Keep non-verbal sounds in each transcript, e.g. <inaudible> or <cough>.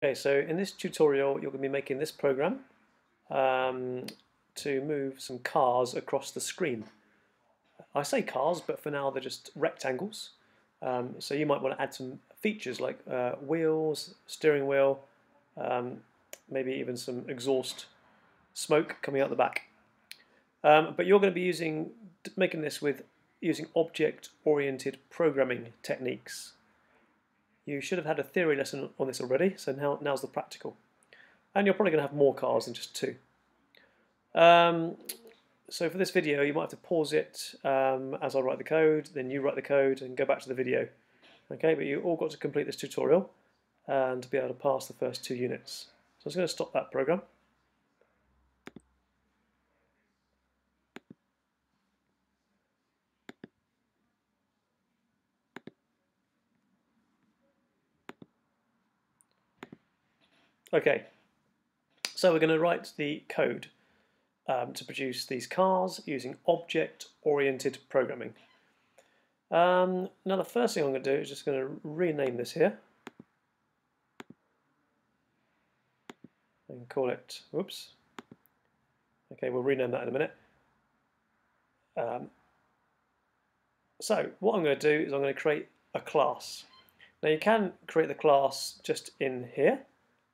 Okay, so in this tutorial you're going to be making this program um, to move some cars across the screen. I say cars, but for now they're just rectangles. Um, so you might want to add some features like uh, wheels, steering wheel, um, maybe even some exhaust smoke coming out the back. Um, but you're going to be using making this with using object-oriented programming techniques. You should have had a theory lesson on this already, so now now's the practical. And you're probably going to have more cars than just two. Um, so for this video, you might have to pause it um, as I write the code, then you write the code and go back to the video. Okay, but you all got to complete this tutorial and be able to pass the first two units. So I'm just going to stop that program. Okay, so we're going to write the code um, to produce these cars using object-oriented programming. Um, now the first thing I'm going to do is just going to rename this here and call it, whoops, okay we'll rename that in a minute. Um, so what I'm going to do is I'm going to create a class. Now you can create the class just in here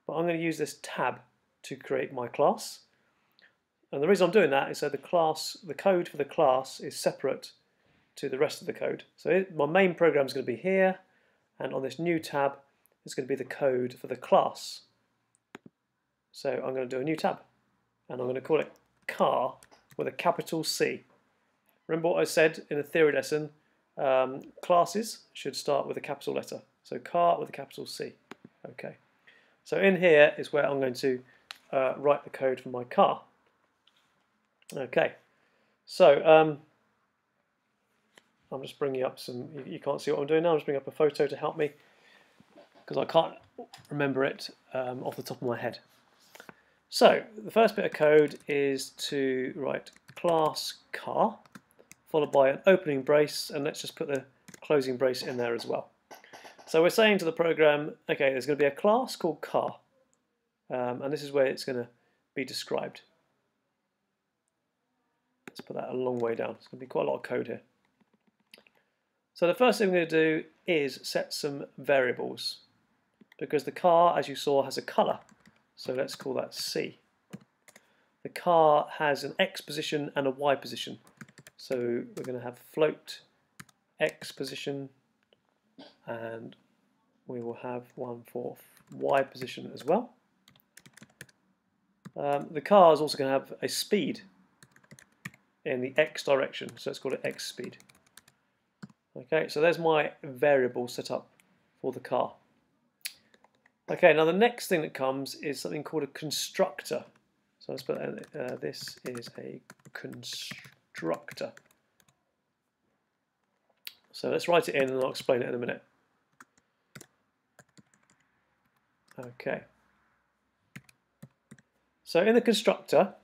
but I'm going to use this tab to create my class. And the reason I'm doing that is so the class, the code for the class is separate to the rest of the code. So it, my main program is going to be here, and on this new tab is going to be the code for the class. So I'm going to do a new tab, and I'm going to call it car with a capital C. Remember what I said in a theory lesson, um, classes should start with a capital letter. So car with a capital C. Okay. So in here is where I'm going to uh, write the code for my car. Okay, so um, I'm just bringing up some, you, you, can't see what I'm doing now, I'm just bringing up a photo to help me because I can't remember it um, off the top of my head. So the first bit of code is to write class car followed by an opening brace and let's just put the closing brace in there as well. So we're saying to the program, okay, there's going to be a class called car, um, and this is where it's going to be described. Let's put that a long way down. It's going to be quite a lot of code here. So the first thing we're going to do is set some variables, because the car, as you saw, has a colour. So let's call that C. The car has an X position and a Y position. So we're going to have float X position and we will have one for Y position as well. Um, the car is also going to have a speed in the X direction, so let's call it X speed. Okay, so there's my variable set up for the car. Okay, now the next thing that comes is something called a constructor. So let's put uh, this is a constructor. So let's write it in and I'll explain it in a minute. Okay. So in the constructor,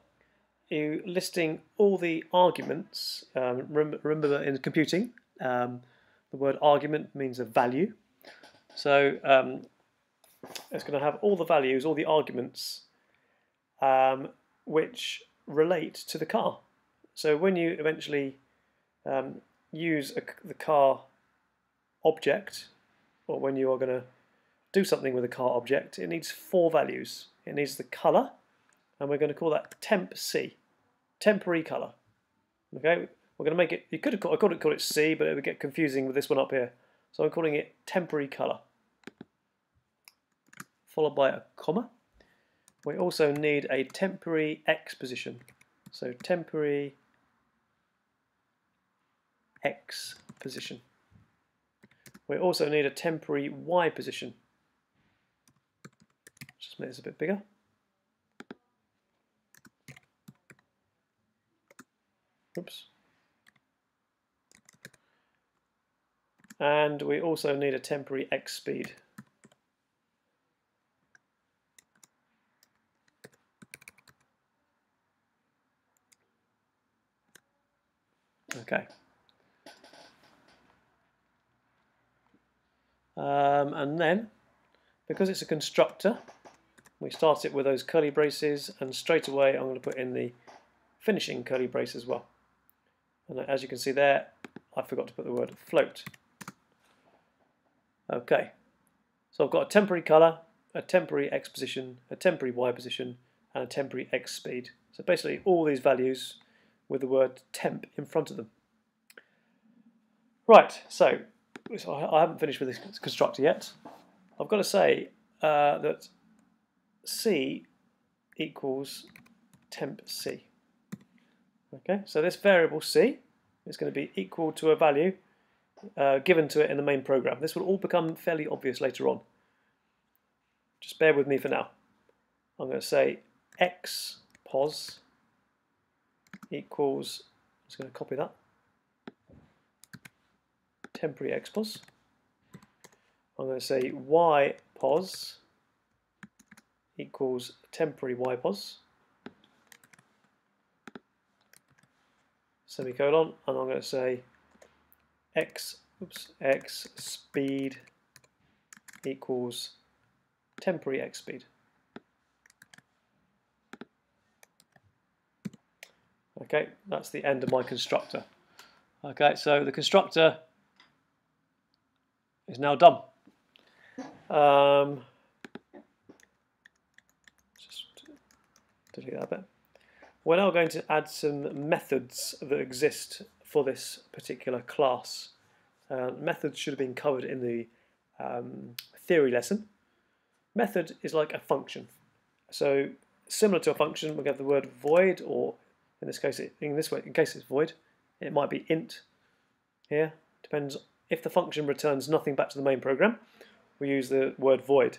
you listing all the arguments. Um, remember, in computing, um, the word argument means a value. So um, it's going to have all the values, all the arguments, um, which relate to the car. So when you eventually um, use a, the car object, or when you are going to do something with a car object, it needs four values. It needs the color, and we're going to call that temp C, temporary color. Okay, we're going to make it, you could have called, I could have called it C, but it would get confusing with this one up here. So I'm calling it temporary color. Followed by a comma. We also need a temporary X position. So temporary X position. We also need a temporary Y position. Just make this a bit bigger. Oops. And we also need a temporary X speed. Okay. Um, and then because it's a constructor, we start it with those curly braces and straight away I'm going to put in the finishing curly brace as well. And as you can see there, I forgot to put the word float. Okay, so I've got a temporary colour, a temporary X position, a temporary Y position, and a temporary X speed. So basically all these values with the word temp in front of them. Right, so, so I haven't finished with this constructor yet. I've got to say uh, that C equals temp C. Okay, so this variable C is going to be equal to a value uh, given to it in the main program. This will all become fairly obvious later on. Just bear with me for now. I'm going to say x pos equals, I'm just going to copy that, temporary x pos. I'm going to say y pos equals temporary y pos. Semicolon, and I'm going to say x, oops, x speed equals temporary x speed. Okay, that's the end of my constructor. Okay, so the constructor is now done. Um, just delete that bit. We're now going to add some methods that exist for this particular class. Uh, methods should have been covered in the um, theory lesson. Method is like a function. So similar to a function, we have the word void, or in this case, in this way, in case it's void, it might be int here. Depends if the function returns nothing back to the main program, we use the word void.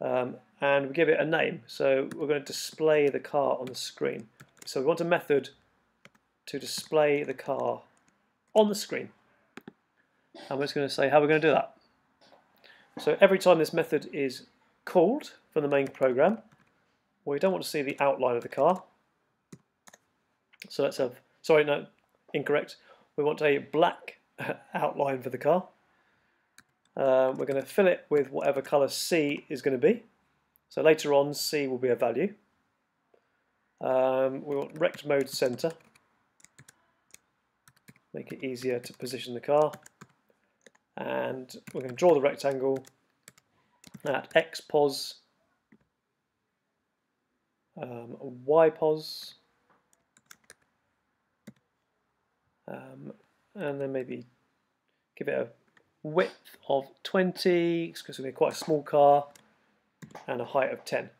Um, and we give it a name. So we're going to display the car on the screen. So we want a method to display the car on the screen. And we're just going to say how we're going to do that. So every time this method is called from the main program, we don't want to see the outline of the car. So let's have, sorry, no, incorrect. We want a black <laughs> outline for the car. Um, we're going to fill it with whatever colour C is going to be. So later on, C will be a value. Um, we want rect mode center. Make it easier to position the car and we're going to draw the rectangle at x pos, um, y pos, um, and then maybe give it a width of 20 because it's going to be quite a small car and a height of 10.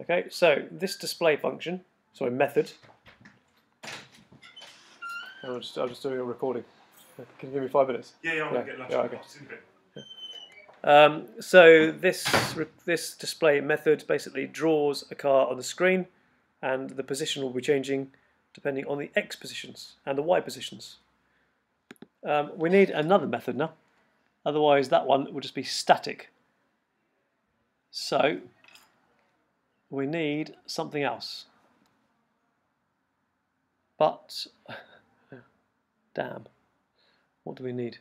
Okay, so this display function, sorry, method, I'm just, I'm just doing a recording. Can you give me five minutes? Yeah, yeah, I'll Yeah, get lunch. yeah, okay. Um, so this this display method basically draws a car on the screen, and the position will be changing depending on the x positions and the y positions. Um, we need another method now, otherwise that one will just be static. So we need something else. But <laughs> damn. What do we need?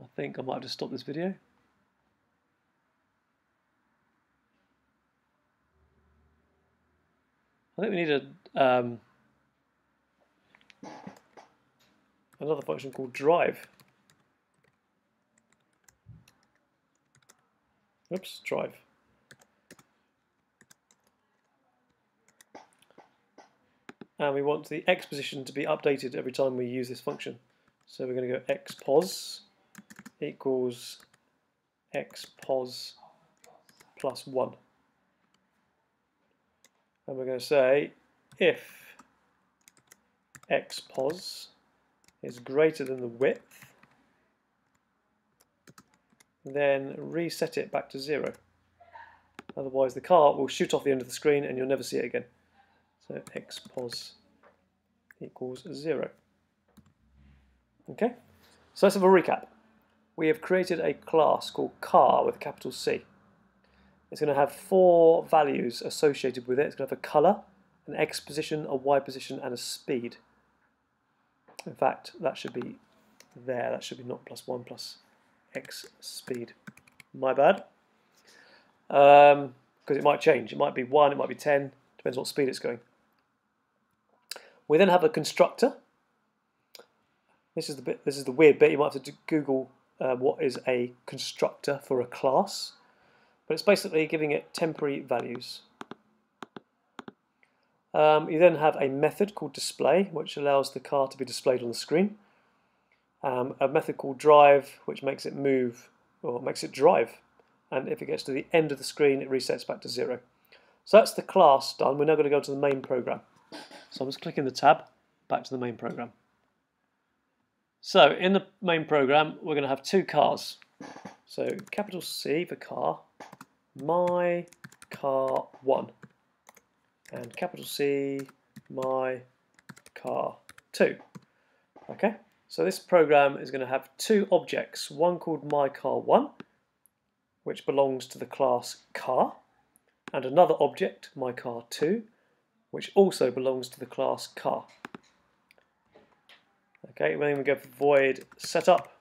I think I might have to stop this video. I think we need a um, another function called drive. Oops, drive. and we want the x position to be updated every time we use this function. So we're going to go x pos equals x pos plus 1. And we're going to say if x pos is greater than the width, then reset it back to 0. Otherwise the car will shoot off the end of the screen and you'll never see it again. So x pos equals 0. Okay, so let's have a recap. We have created a class called car with a capital C. It's going to have four values associated with it. It's going to have a colour, an x position, a y position, and a speed. In fact, that should be there. That should be not plus 1 plus x speed. My bad. Because um, it might change. It might be 1, it might be 10. Depends what speed it's going. We then have a constructor. This is the bit. This is the weird bit. You might have to Google uh, what is a constructor for a class, but it's basically giving it temporary values. Um, you then have a method called display, which allows the car to be displayed on the screen. Um, a method called drive, which makes it move or makes it drive. And if it gets to the end of the screen, it resets back to zero. So that's the class done. We're now going to go to the main program. So I'm just clicking the tab back to the main program. So in the main program, we're going to have two cars. So capital C for car, my car one, and capital C, my car two. Okay, so this program is going to have two objects, one called my car one, which belongs to the class car, and another object, my car two, which also belongs to the class car. Okay, then we go for void setup.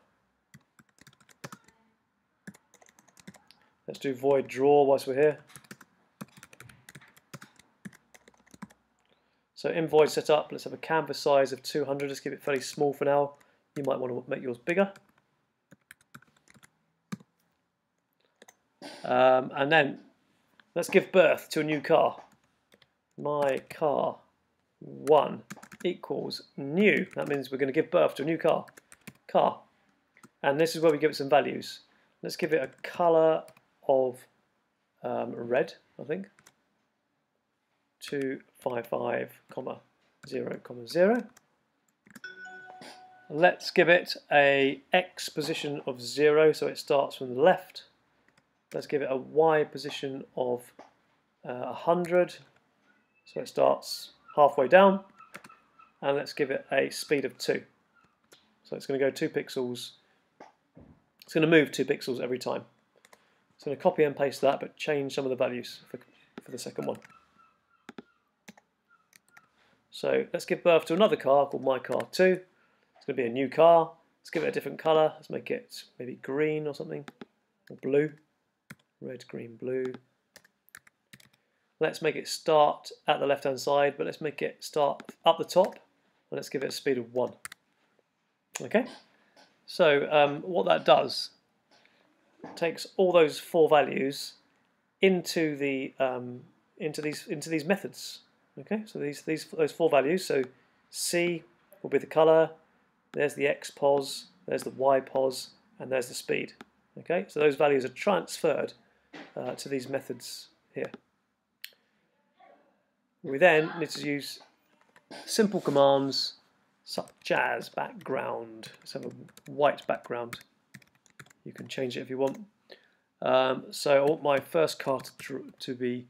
Let's do void draw whilst we're here. So invoice setup, let's have a canvas size of 200. Let's keep it fairly small for now. You might want to make yours bigger. Um, and then let's give birth to a new car. My car one equals new. That means we're going to give birth to a new car. Car. And this is where we give it some values. Let's give it a colour of um, red, I think. 255, comma 0, comma 0. Let's give it a x position of 0, so it starts from the left. Let's give it a y position of uh, 100, so it starts halfway down and let's give it a speed of 2. So it's going to go 2 pixels. It's going to move 2 pixels every time. So I'm going to copy and paste that but change some of the values for, for the second one. So let's give birth to another car called My Car 2. It's going to be a new car. Let's give it a different colour. Let's make it maybe green or something, or blue. Red, green, blue. Let's make it start at the left hand side, but let's make it start up the top, and let's give it a speed of 1. Okay, so um, what that does takes all those four values into the um, into these into these methods. Okay, so these these those four values. So C will be the color. There's the X pos. There's the Y pos, and there's the speed. Okay, so those values are transferred uh, to these methods here. We then need to use simple commands such as background. Let's have a white background. You can change it if you want. Um, so I want my first car to, to be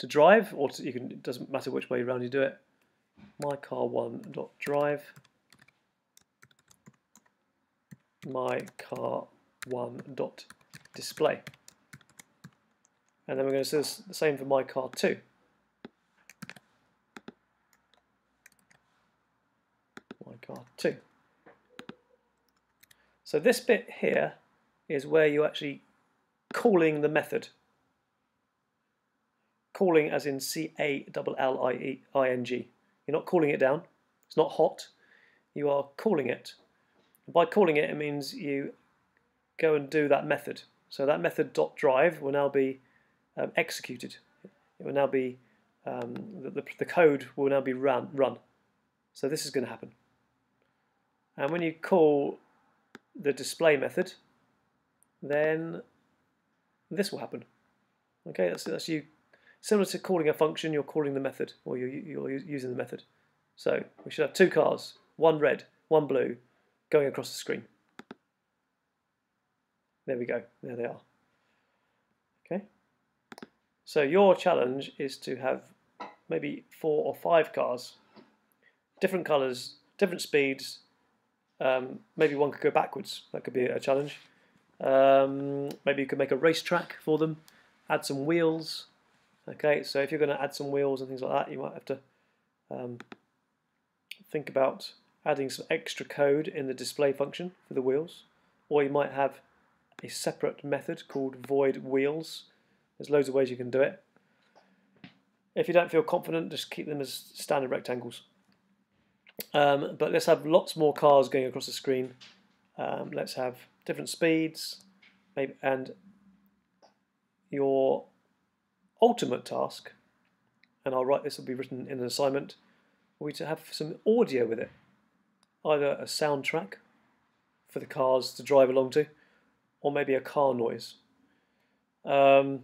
to drive, or to, you can. It doesn't matter which way around you do it. My car one dot drive. My car one dot display. And then we're going to do the same for my car two. My car 2. So this bit here is where you're actually calling the method. Calling as in C-A-L-L-I-N-G. You're not calling it down. It's not hot. You are calling it. By calling it, it means you go and do that method. So that method dot drive will now be um, executed. It will now be um, the, the, the code will now be run run. So this is going to happen. And when you call the display method, then this will happen. Okay, that's, that's you. Similar to calling a function, you're calling the method, or you're, you're using the method. So we should have two cars, one red, one blue, going across the screen. There we go, there they are. Okay. So your challenge is to have maybe four or five cars, different colours, different speeds, um, maybe one could go backwards. That could be a challenge. Um, maybe you could make a racetrack for them. Add some wheels. Okay, so if you're going to add some wheels and things like that, you might have to um, think about adding some extra code in the display function for the wheels, or you might have a separate method called void wheels. There's loads of ways you can do it. If you don't feel confident, just keep them as standard rectangles. Um, but let's have lots more cars going across the screen. Um, let's have different speeds, maybe, and your ultimate task, and I'll write this will be written in an assignment, will be to have some audio with it, either a soundtrack for the cars to drive along to, or maybe a car noise. Um,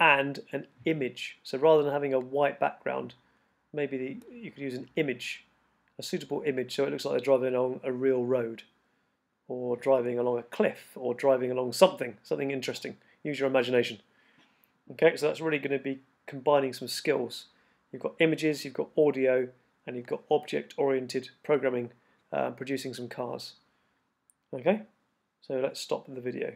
and an image. So rather than having a white background, maybe the, you could use an image, a suitable image, so it looks like they're driving along a real road, or driving along a cliff, or driving along something, something interesting. Use your imagination. Okay, so that's really going to be combining some skills. You've got images, you've got audio, and you've got object-oriented programming, uh, producing some cars. Okay, so let's stop the video.